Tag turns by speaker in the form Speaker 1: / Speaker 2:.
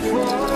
Speaker 1: for